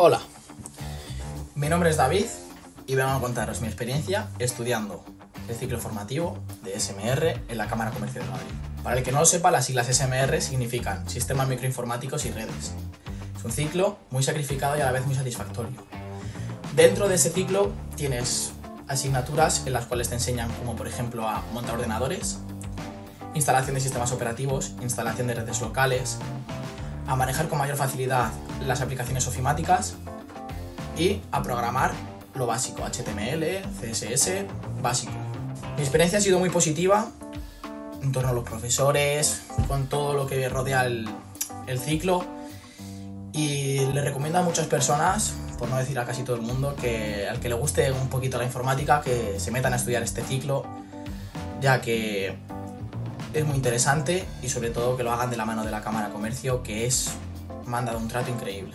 Hola, mi nombre es David y vengo a contaros mi experiencia estudiando el ciclo formativo de SMR en la Cámara Comercio de Madrid. Para el que no lo sepa, las siglas SMR significan Sistemas Microinformáticos y Redes. Es un ciclo muy sacrificado y a la vez muy satisfactorio. Dentro de ese ciclo tienes asignaturas en las cuales te enseñan como por ejemplo a montar ordenadores, instalación de sistemas operativos, instalación de redes locales, a manejar con mayor facilidad las aplicaciones ofimáticas y a programar lo básico, HTML, CSS, básico. Mi experiencia ha sido muy positiva en torno a los profesores, con todo lo que rodea el, el ciclo y le recomiendo a muchas personas, por no decir a casi todo el mundo, que al que le guste un poquito la informática, que se metan a estudiar este ciclo, ya que es muy interesante y sobre todo que lo hagan de la mano de la Cámara de Comercio, que es manda un trato increíble.